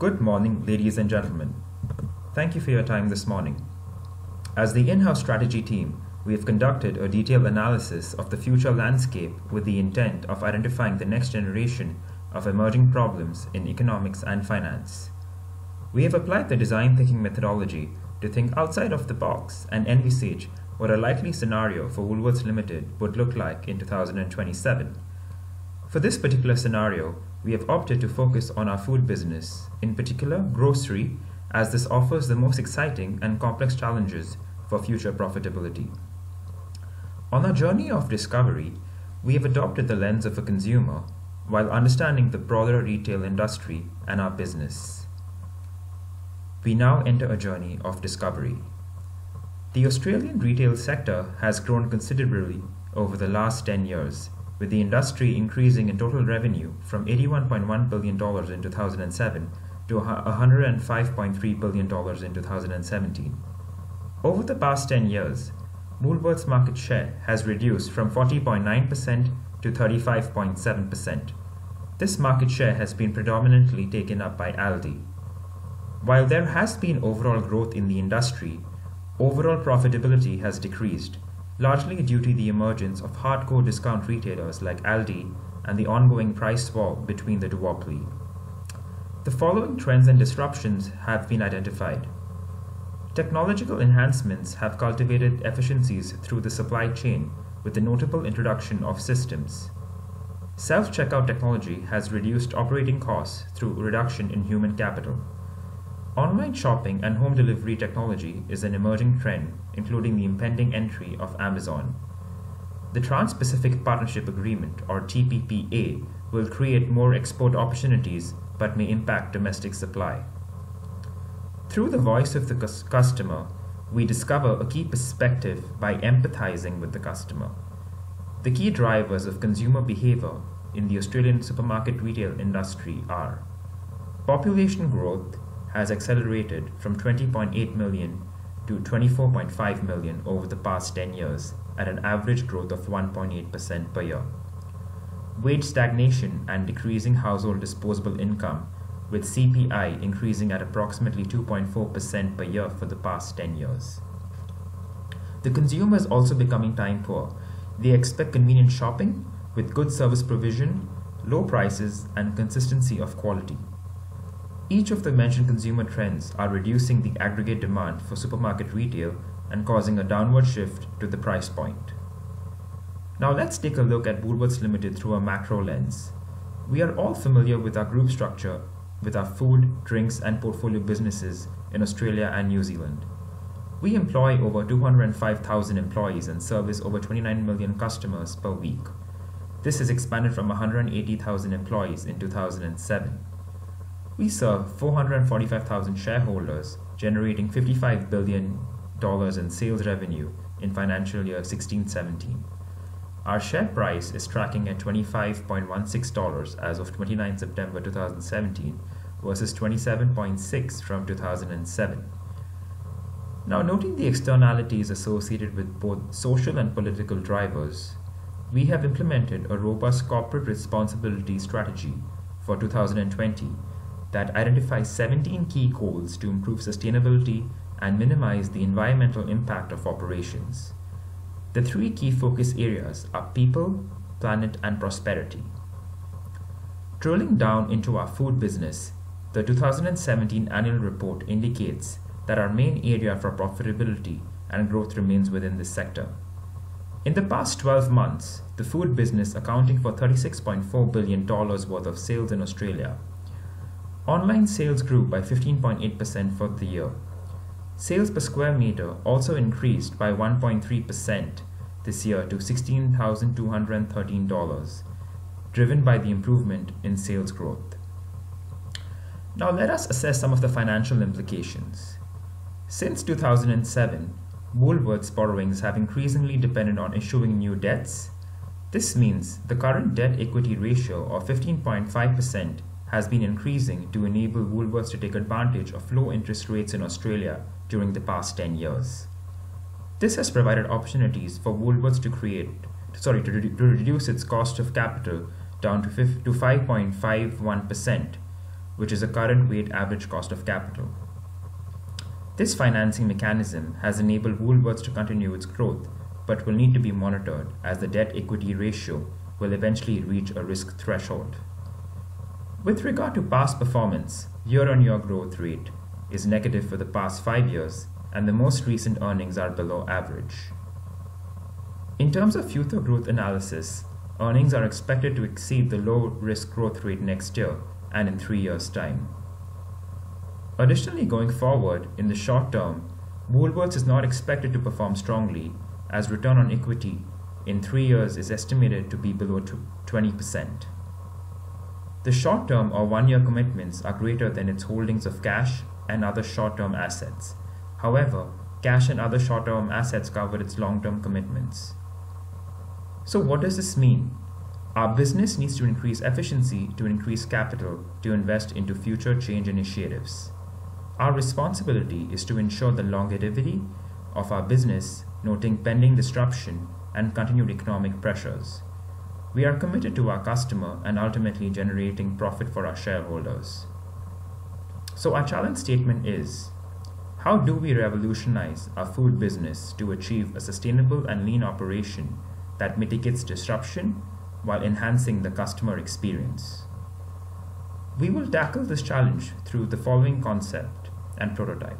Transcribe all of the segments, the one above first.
Good morning, ladies and gentlemen. Thank you for your time this morning. As the in house strategy team, we have conducted a detailed analysis of the future landscape with the intent of identifying the next generation of emerging problems in economics and finance. We have applied the design thinking methodology to think outside of the box and envisage what a likely scenario for Woolworths Limited would look like in 2027. For this particular scenario, we have opted to focus on our food business, in particular grocery, as this offers the most exciting and complex challenges for future profitability. On our journey of discovery, we have adopted the lens of a consumer while understanding the broader retail industry and our business. We now enter a journey of discovery. The Australian retail sector has grown considerably over the last 10 years, with the industry increasing in total revenue from $81.1 billion in 2007 to $105.3 billion in 2017. Over the past 10 years, Woolworth's market share has reduced from 40.9% to 35.7%. This market share has been predominantly taken up by Aldi. While there has been overall growth in the industry, overall profitability has decreased, largely due to the emergence of hardcore discount retailers like Aldi and the ongoing price war between the duopoly. The following trends and disruptions have been identified. Technological enhancements have cultivated efficiencies through the supply chain with the notable introduction of systems. Self checkout technology has reduced operating costs through reduction in human capital. Online shopping and home delivery technology is an emerging trend, including the impending entry of Amazon. The Trans Pacific Partnership Agreement, or TPPA, will create more export opportunities but may impact domestic supply. Through the voice of the customer, we discover a key perspective by empathizing with the customer. The key drivers of consumer behavior in the Australian supermarket retail industry are population growth has accelerated from 20.8 million to 24.5 million over the past 10 years at an average growth of 1.8% per year. Wage stagnation and decreasing household disposable income with CPI increasing at approximately 2.4% per year for the past 10 years. The consumer is also becoming time poor. They expect convenient shopping with good service provision, low prices, and consistency of quality. Each of the mentioned consumer trends are reducing the aggregate demand for supermarket retail and causing a downward shift to the price point. Now let's take a look at Woolworths Limited through a macro lens. We are all familiar with our group structure with our food, drinks, and portfolio businesses in Australia and New Zealand. We employ over 205,000 employees and service over 29 million customers per week. This has expanded from 180,000 employees in 2007. We serve 445,000 shareholders, generating $55 billion in sales revenue in financial year 16 17. Our share price is tracking at $25.16 as of 29 September 2017 versus 27.6 from 2007. Now, noting the externalities associated with both social and political drivers, we have implemented a robust corporate responsibility strategy for 2020 that identifies 17 key goals to improve sustainability and minimize the environmental impact of operations. The three key focus areas are people, planet, and prosperity. Drilling down into our food business, the 2017 annual report indicates that our main area for profitability and growth remains within this sector. In the past 12 months, the food business accounting for $36.4 billion worth of sales in Australia. Online sales grew by 15.8% for the year, Sales per square meter also increased by 1.3% this year to $16,213, driven by the improvement in sales growth. Now let us assess some of the financial implications. Since 2007, Woolworth's borrowings have increasingly depended on issuing new debts. This means the current debt equity ratio of 15.5% has been increasing to enable Woolworths to take advantage of low interest rates in Australia during the past 10 years. This has provided opportunities for Woolworths to create, sorry, to, to reduce its cost of capital down to, to 5.51%, which is a current weighted average cost of capital. This financing mechanism has enabled Woolworths to continue its growth, but will need to be monitored as the debt equity ratio will eventually reach a risk threshold. With regard to past performance, year on year growth rate is negative for the past five years, and the most recent earnings are below average. In terms of future growth analysis, earnings are expected to exceed the low risk growth rate next year and in three years' time. Additionally, going forward, in the short term, Woolworths is not expected to perform strongly as return on equity in three years is estimated to be below 20%. The short term or one year commitments are greater than its holdings of cash and other short term assets. However, cash and other short term assets cover its long term commitments. So, what does this mean? Our business needs to increase efficiency to increase capital to invest into future change initiatives. Our responsibility is to ensure the longevity of our business, noting pending disruption and continued economic pressures. We are committed to our customer and ultimately generating profit for our shareholders. So, our challenge statement is How do we revolutionize our food business to achieve a sustainable and lean operation that mitigates disruption while enhancing the customer experience? We will tackle this challenge through the following concept and prototype.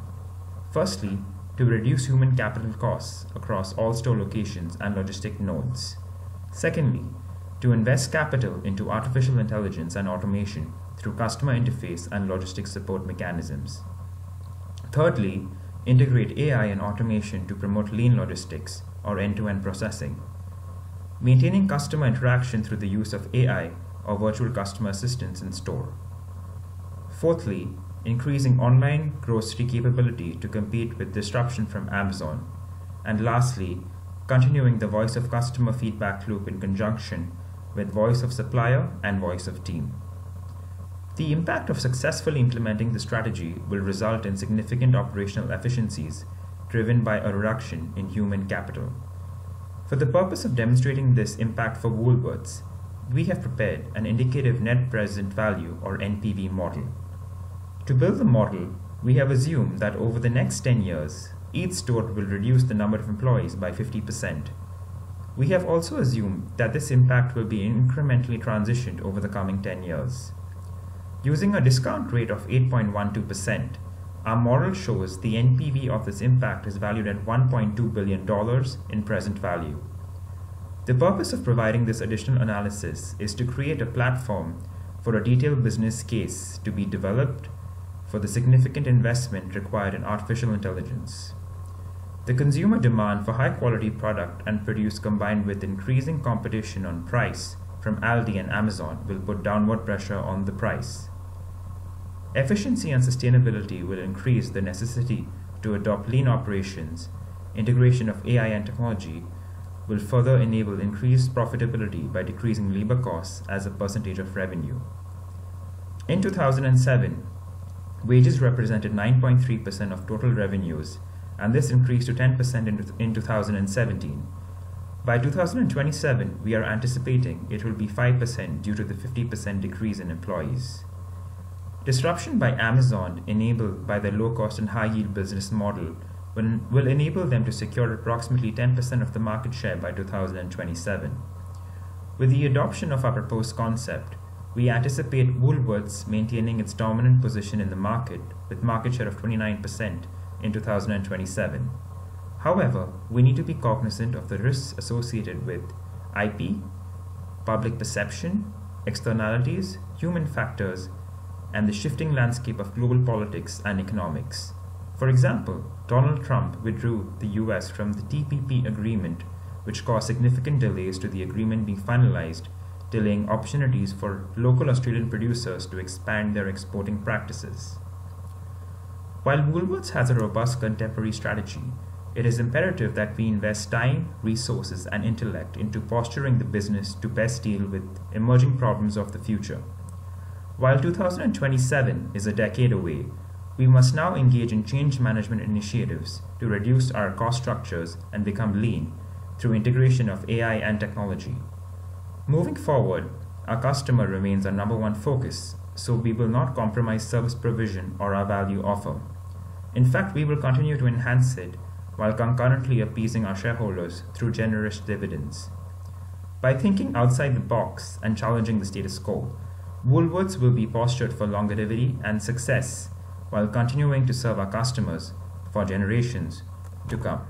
Firstly, to reduce human capital costs across all store locations and logistic nodes. Secondly, to invest capital into artificial intelligence and automation through customer interface and logistics support mechanisms. Thirdly, integrate AI and automation to promote lean logistics or end to end processing. Maintaining customer interaction through the use of AI or virtual customer assistance in store. Fourthly, increasing online grocery capability to compete with disruption from Amazon. And lastly, continuing the voice of customer feedback loop in conjunction with voice of supplier and voice of team. The impact of successfully implementing the strategy will result in significant operational efficiencies driven by a reduction in human capital. For the purpose of demonstrating this impact for Woolworths, we have prepared an indicative net present value or NPV model. To build the model, we have assumed that over the next 10 years, each store will reduce the number of employees by 50%. We have also assumed that this impact will be incrementally transitioned over the coming 10 years. Using a discount rate of 8.12%, our model shows the NPV of this impact is valued at $1.2 billion in present value. The purpose of providing this additional analysis is to create a platform for a detailed business case to be developed for the significant investment required in artificial intelligence. The consumer demand for high quality product and produce combined with increasing competition on price from Aldi and Amazon will put downward pressure on the price. Efficiency and sustainability will increase the necessity to adopt lean operations. Integration of AI and technology will further enable increased profitability by decreasing labor costs as a percentage of revenue. In 2007, wages represented 9.3% of total revenues, and this increased to 10% in, in 2017. By 2027, we are anticipating it will be 5% due to the 50% decrease in employees. Disruption by Amazon, enabled by their low cost and high yield business model, will enable them to secure approximately 10% of the market share by 2027. With the adoption of our proposed concept, we anticipate Woolworths maintaining its dominant position in the market with market share of 29% in 2027. However, we need to be cognizant of the risks associated with IP, public perception, externalities, human factors, and the shifting landscape of global politics and economics. For example, Donald Trump withdrew the US from the TPP agreement, which caused significant delays to the agreement being finalized, delaying opportunities for local Australian producers to expand their exporting practices. While Woolworths has a robust contemporary strategy, it is imperative that we invest time, resources, and intellect into posturing the business to best deal with emerging problems of the future. While 2027 is a decade away, we must now engage in change management initiatives to reduce our cost structures and become lean through integration of AI and technology. Moving forward, our customer remains our number one focus, so we will not compromise service provision or our value offer. In fact, we will continue to enhance it while concurrently appeasing our shareholders through generous dividends. By thinking outside the box and challenging the status quo, Woolworths will be postured for longevity and success while continuing to serve our customers for generations to come.